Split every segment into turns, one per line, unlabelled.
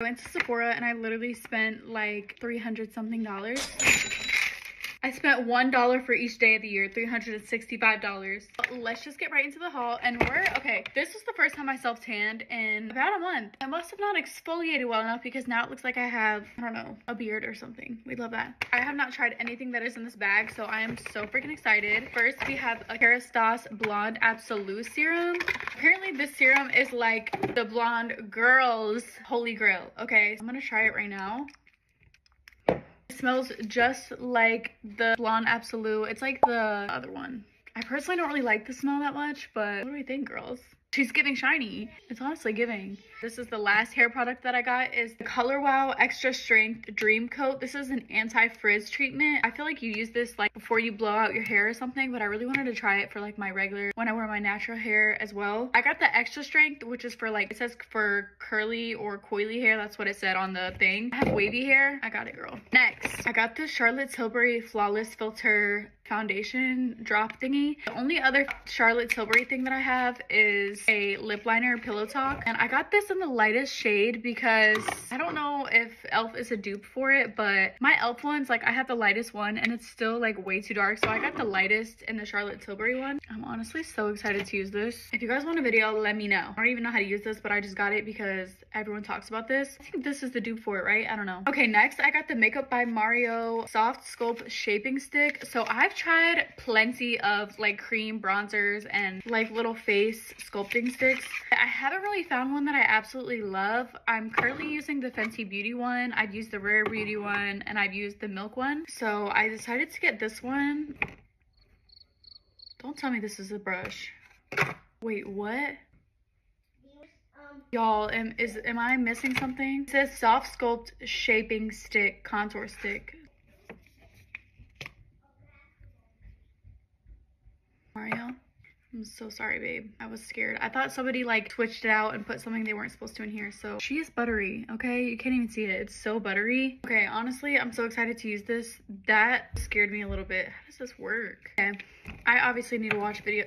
I went to Sephora and I literally spent like 300 something dollars. I spent $1 for each day of the year, $365. Let's just get right into the haul. And we're, okay, this was the first time I self-tanned in about a month. I must have not exfoliated well enough because now it looks like I have, I don't know, a beard or something. We love that. I have not tried anything that is in this bag, so I am so freaking excited. First, we have a Kerastase Blonde Absolute Serum. Apparently, this serum is like the blonde girl's holy grail. Okay, I'm gonna try it right now smells just like the Blonde Absolute. It's like the other one. I personally don't really like the smell that much, but what do we think, girls? She's giving shiny. It's honestly giving. This is the last hair product that I got is the Color Wow Extra Strength Dream Coat. This is an anti-frizz treatment. I feel like you use this like before you blow out your hair or something, but I really wanted to try it for like my regular, when I wear my natural hair as well. I got the Extra Strength, which is for like, it says for curly or coily hair. That's what it said on the thing. I have wavy hair. I got it, girl. Next, I got the Charlotte Tilbury Flawless Filter foundation drop thingy. The only other Charlotte Tilbury thing that I have is a lip liner pillow talk and I got this in the lightest shade because I don't know if e.l.f. is a dupe for it but my e.l.f. ones like I have the lightest one and it's still like way too dark so I got the lightest in the Charlotte Tilbury one. I'm honestly so excited to use this. If you guys want a video let me know. I don't even know how to use this but I just got it because everyone talks about this. I think this is the dupe for it right? I don't know. Okay next I got the Makeup by Mario Soft Sculpt Shaping Stick. So I've tried plenty of like cream bronzers and like little face sculpting sticks. I haven't really found one that I absolutely love. I'm currently using the Fenty Beauty one. I've used the Rare Beauty one and I've used the Milk one. So I decided to get this one. Don't tell me this is a brush. Wait, what? Y'all, am is am I missing something? It says soft sculpt shaping stick, contour stick. Mario. I'm so sorry, babe. I was scared. I thought somebody like twitched it out and put something they weren't supposed to in here. So she is buttery, okay? You can't even see it. It's so buttery. Okay, honestly, I'm so excited to use this. That scared me a little bit. How does this work? Okay, I obviously need to watch video.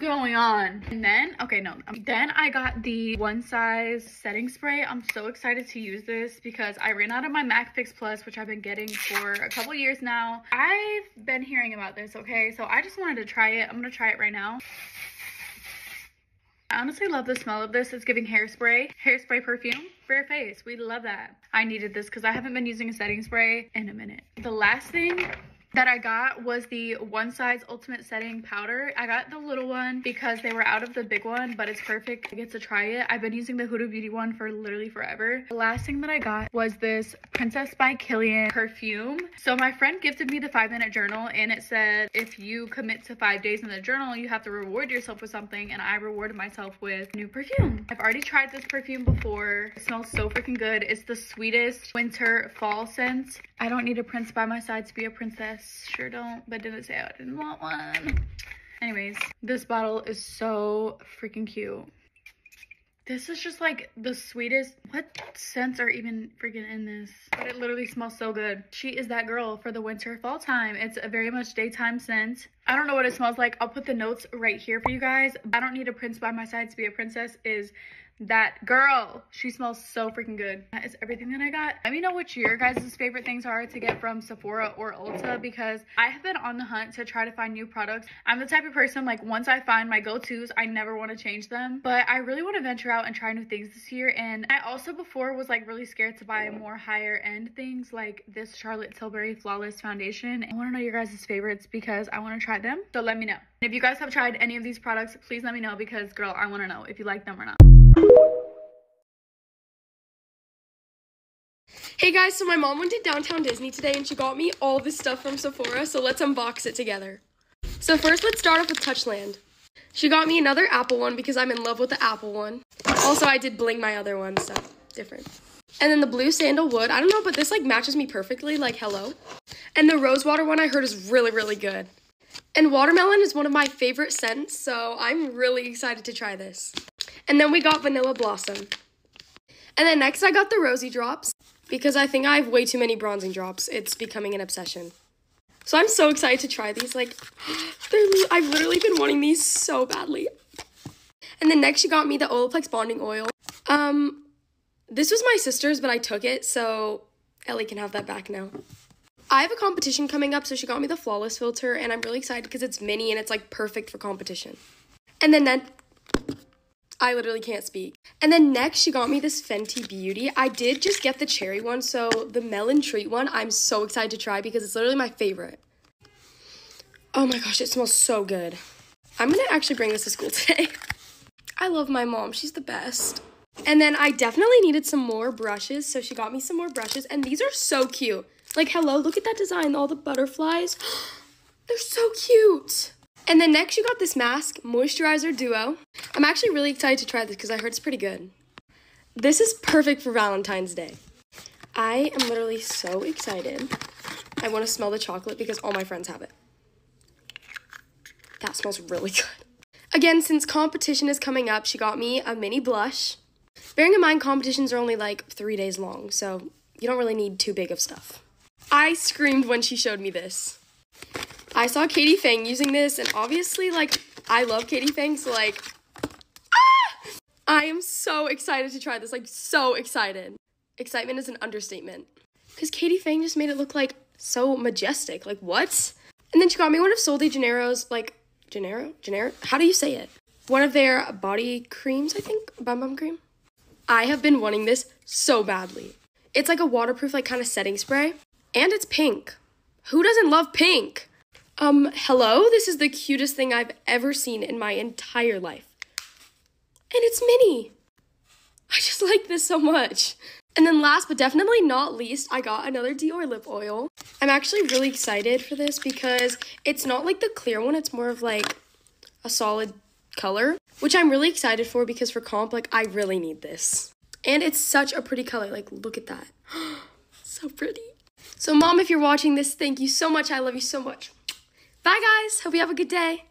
Going on? And then, okay, no. Um, then I got the One Size setting spray. I'm so excited to use this because I ran out of my MAC Fix Plus, which I've been getting for a couple years now. I've been hearing about this, okay? So I just wanted to try it. I'm gonna try it right now. I honestly love the smell of this. It's giving hairspray, hairspray perfume for your face. We love that. I needed this because I haven't been using a setting spray in a minute. The last thing that I got was the One Size Ultimate Setting Powder. I got the little one because they were out of the big one, but it's perfect. I get to try it. I've been using the Huda Beauty one for literally forever. The last thing that I got was this Princess by Kilian perfume. So my friend gifted me the five minute journal and it said if you commit to five days in the journal, you have to reward yourself with something and I rewarded myself with new perfume. I've already tried this perfume before. It smells so freaking good. It's the sweetest winter fall scent. I don't need a prince by my side to be a princess sure don't but didn't say I didn't want one. Anyways this bottle is so freaking cute. This is just like the sweetest what scents are even freaking in this? But it literally smells so good. She is that girl for the winter fall time. It's a very much daytime scent. I don't know what it smells like. I'll put the notes right here for you guys. I don't need a prince by my side to be a princess is that girl she smells so freaking good. That is everything that i got. Let me know which your guys' favorite things are to get from sephora or ulta because i have been on the hunt to try to find new products. I'm the type of person like once i find my go-to's i never want to change them. But i really want to venture out and try new things this year. And i also before was like really scared to buy more higher end things like this charlotte tilbury flawless foundation. I want to know your guys' favorites because i want to try them. So let me know. If you guys have tried any of these products please let me know because girl i want to know if you like them or not
Hey guys, so my mom went to downtown Disney today and she got me all this stuff from Sephora, so let's unbox it together. So first, let's start off with Touchland. She got me another Apple one because I'm in love with the Apple one. Also, I did bling my other one, so different. And then the blue sandalwood, I don't know, but this like matches me perfectly, like hello. And the rosewater one I heard is really, really good. And watermelon is one of my favorite scents, so I'm really excited to try this. And then we got vanilla blossom. And then next I got the rosy drops because I think I have way too many bronzing drops. It's becoming an obsession. So I'm so excited to try these. Like, I've literally been wanting these so badly. And then next she got me the Olaplex Bonding Oil. Um, this was my sister's, but I took it, so Ellie can have that back now. I have a competition coming up, so she got me the Flawless filter, and I'm really excited because it's mini and it's like perfect for competition. And then then I literally can't speak. And then next, she got me this Fenty Beauty. I did just get the cherry one, so the melon treat one, I'm so excited to try because it's literally my favorite. Oh my gosh, it smells so good. I'm gonna actually bring this to school today. I love my mom, she's the best. And then I definitely needed some more brushes, so she got me some more brushes, and these are so cute. Like, hello, look at that design, all the butterflies. They're so cute. And then next, you got this mask, Moisturizer Duo. I'm actually really excited to try this because I heard it's pretty good. This is perfect for Valentine's Day. I am literally so excited. I want to smell the chocolate because all my friends have it. That smells really good. Again, since competition is coming up, she got me a mini blush. Bearing in mind, competitions are only like three days long, so you don't really need too big of stuff. I screamed when she showed me this. I saw Katie Fang using this, and obviously, like, I love Katie Fang, so, like, ah! I am so excited to try this, like, so excited. Excitement is an understatement. Because Katie Fang just made it look, like, so majestic. Like, what? And then she got me one of Sol de Janeiro's, like, Janeiro? Janeiro? How do you say it? One of their body creams, I think? Bum Bum Cream? I have been wanting this so badly. It's like a waterproof, like, kind of setting spray. And it's pink. Who doesn't love pink? Um, hello? This is the cutest thing I've ever seen in my entire life. And it's mini. I just like this so much. And then last but definitely not least, I got another Dior lip oil. I'm actually really excited for this because it's not like the clear one, it's more of like a solid color, which I'm really excited for because for comp, like I really need this. And it's such a pretty color, like look at that. so pretty. So mom, if you're watching this, thank you so much. I love you so much. Bye, guys. Hope you have a good day.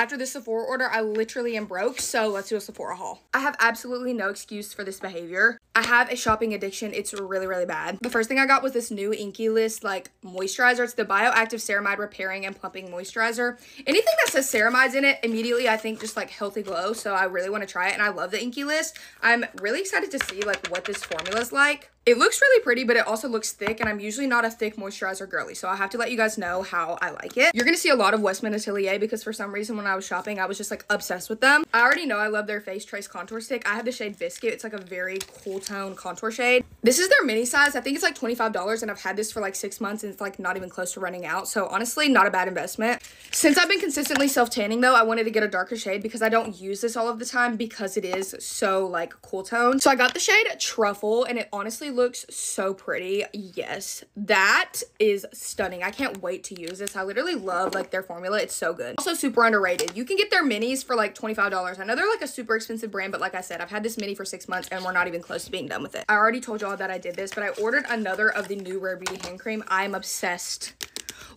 After this Sephora order, I literally am broke, so let's do a Sephora haul. I have absolutely no excuse for this behavior. I have a shopping addiction. It's really, really bad. The first thing I got was this new Inkey List like moisturizer. It's the Bioactive Ceramide Repairing and Plumping Moisturizer. Anything that says ceramides in it, immediately I think just like healthy glow. So I really want to try it and I love the Inkey List. I'm really excited to see like what this formula is like. It looks really pretty, but it also looks thick, and I'm usually not a thick moisturizer girly, so I have to let you guys know how I like it. You're gonna see a lot of Westman Atelier because for some reason when I was shopping, I was just like obsessed with them. I already know I love their Face Trace Contour Stick. I have the shade Biscuit. It's like a very cool tone contour shade. This is their mini size. I think it's like $25, and I've had this for like six months, and it's like not even close to running out, so honestly, not a bad investment. Since I've been consistently self-tanning though, I wanted to get a darker shade because I don't use this all of the time because it is so like cool tone. So I got the shade Truffle, and it honestly looks so pretty. Yes, that is stunning. I can't wait to use this. I literally love like their formula. It's so good. Also super underrated. You can get their minis for like $25. I know they're like a super expensive brand, but like I said, I've had this mini for six months and we're not even close to being done with it. I already told y'all that I did this, but I ordered another of the new Rare Beauty hand cream. I am obsessed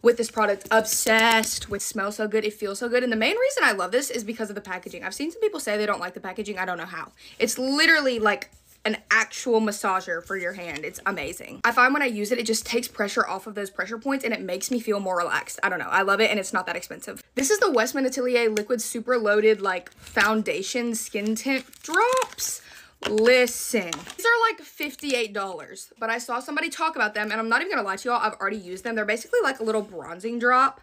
with this product obsessed with smells so good it feels so good and the main reason i love this is because of the packaging i've seen some people say they don't like the packaging i don't know how it's literally like an actual massager for your hand. It's amazing. I find when I use it, it just takes pressure off of those pressure points and it makes me feel more relaxed. I don't know. I love it and it's not that expensive. This is the Westman Atelier Liquid Super Loaded like foundation skin tint drops. Listen, these are like $58, but I saw somebody talk about them and I'm not even gonna lie to y'all, I've already used them. They're basically like a little bronzing drop.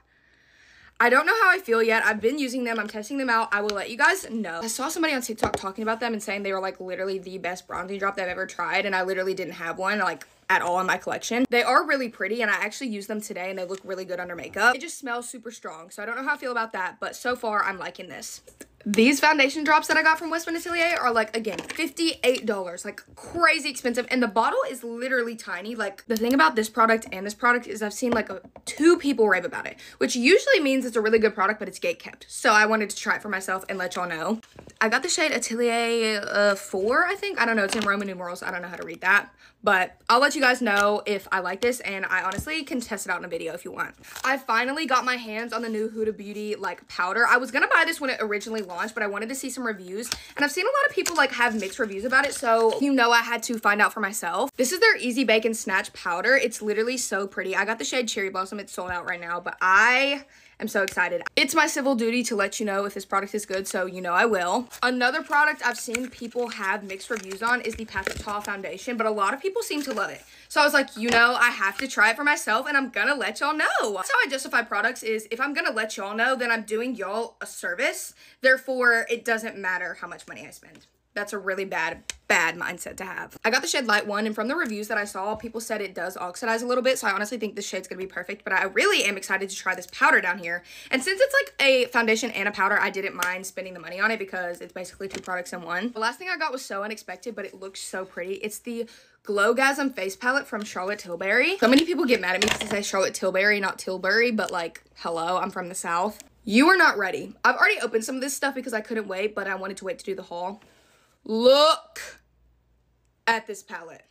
I don't know how I feel yet. I've been using them. I'm testing them out. I will let you guys know. I saw somebody on TikTok talking about them and saying they were like literally the best bronzing drop they've ever tried. And I literally didn't have one like at all in my collection. They are really pretty and I actually use them today and they look really good under makeup. It just smells super strong. So I don't know how I feel about that, but so far I'm liking this. These foundation drops that I got from Westman Atelier are like, again, $58. Like crazy expensive. And the bottle is literally tiny. Like the thing about this product and this product is I've seen like a, two people rave about it, which usually means it's a really good product, but it's gate kept. So I wanted to try it for myself and let y'all know. I got the shade Atelier uh, 4, I think. I don't know. It's in Roman numerals. I don't know how to read that. But I'll let you guys know if I like this. And I honestly can test it out in a video if you want. I finally got my hands on the new Huda Beauty like powder. I was to buy this when it originally launched, but I wanted to see some reviews. And I've seen a lot of people like have mixed reviews about it. So you know I had to find out for myself. This is their Easy Bake and Snatch powder. It's literally so pretty. I got the shade Cherry Blossom. It's sold out right now. But I am so excited. It's my civil duty to let you know if this product is good, so you know I will. Another product I've seen people have mixed reviews on is the Patrick Ta foundation, but a lot of people seem to love it. So I was like, you know, I have to try it for myself and I'm gonna let y'all know. That's how I justify products is if I'm gonna let y'all know, then I'm doing y'all a service. Therefore, it doesn't matter how much money I spend. That's a really bad, bad mindset to have. I got the Shed Light one, and from the reviews that I saw, people said it does oxidize a little bit, so I honestly think this shade's gonna be perfect, but I really am excited to try this powder down here. And since it's like a foundation and a powder, I didn't mind spending the money on it because it's basically two products in one. The last thing I got was so unexpected, but it looks so pretty. It's the Glowgasm face palette from Charlotte Tilbury. So many people get mad at me because I say Charlotte Tilbury, not Tilbury, but like, hello, I'm from the South. You are not ready. I've already opened some of this stuff because I couldn't wait, but I wanted to wait to do the haul. Look at this palette.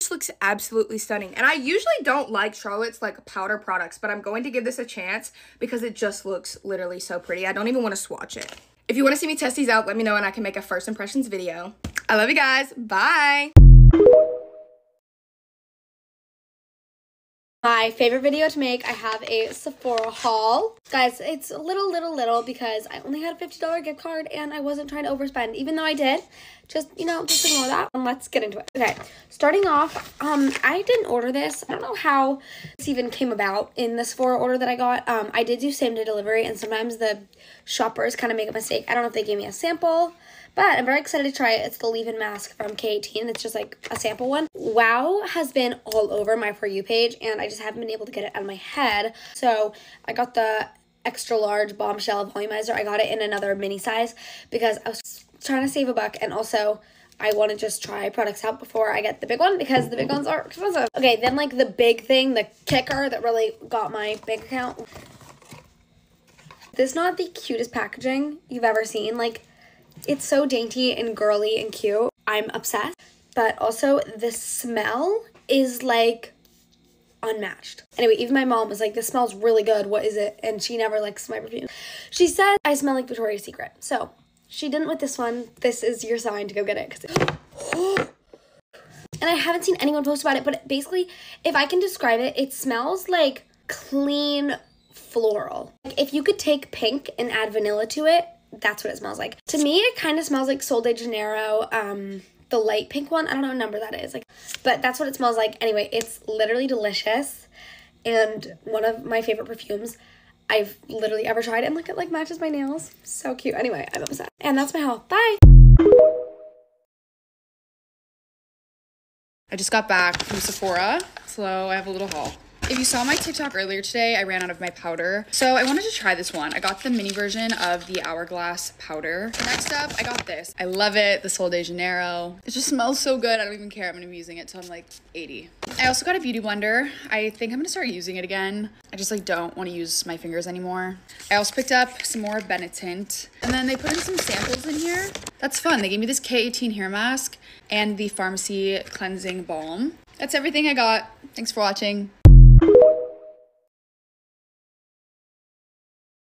This looks absolutely stunning. And I usually don't like Charlotte's like powder products, but I'm going to give this a chance because it just looks literally so pretty. I don't even want to swatch it. If you want to see me test these out, let me know and I can make a first impressions video. I love you guys. Bye.
My favorite video to make, I have a Sephora haul. Guys, it's a little, little, little because I only had a $50 gift card and I wasn't trying to overspend, even though I did. Just, you know, just ignore that and let's get into it. Okay, starting off, um, I didn't order this. I don't know how this even came about in the Sephora order that I got. Um, I did do same day delivery and sometimes the shoppers kind of make a mistake. I don't know if they gave me a sample but I'm very excited to try it. It's the leave-in mask from K18. It's just like a sample one. Wow has been all over my For You page, and I just haven't been able to get it out of my head. So I got the extra large bombshell volumizer. I got it in another mini size because I was trying to save a buck and also I want to just try products out before I get the big one because the big ones are expensive. Okay, then like the big thing, the kicker that really got my bank account. This is not the cutest packaging you've ever seen. Like it's so dainty and girly and cute. I'm obsessed. But also the smell is like unmatched. Anyway, even my mom was like, this smells really good. What is it? And she never likes my perfume. She said I smell like Victoria's Secret. So she didn't with this one. This is your sign to go get it. Cause and I haven't seen anyone post about it, but basically, if I can describe it, it smells like clean floral. Like if you could take pink and add vanilla to it, that's what it smells like. To me, it kind of smells like Sol de Janeiro, um, the light pink one. I don't know what number that is. Like, but that's what it smells like. Anyway, it's literally delicious and one of my favorite perfumes I've literally ever tried. And look, it like matches my nails. So cute. Anyway, I'm obsessed. And that's my haul. Bye.
I just got back from Sephora, so I have a little haul. If you saw my TikTok earlier today, I ran out of my powder. So I wanted to try this one. I got the mini version of the Hourglass powder. Next up, I got this. I love it, the Sol de Janeiro. It just smells so good. I don't even care. I'm gonna be using it till I'm like 80. I also got a beauty blender. I think I'm gonna start using it again. I just like don't want to use my fingers anymore. I also picked up some more Benetint. And then they put in some samples in here. That's fun. They gave me this K18 hair mask and the Farmacy cleansing balm. That's everything I got. Thanks for watching.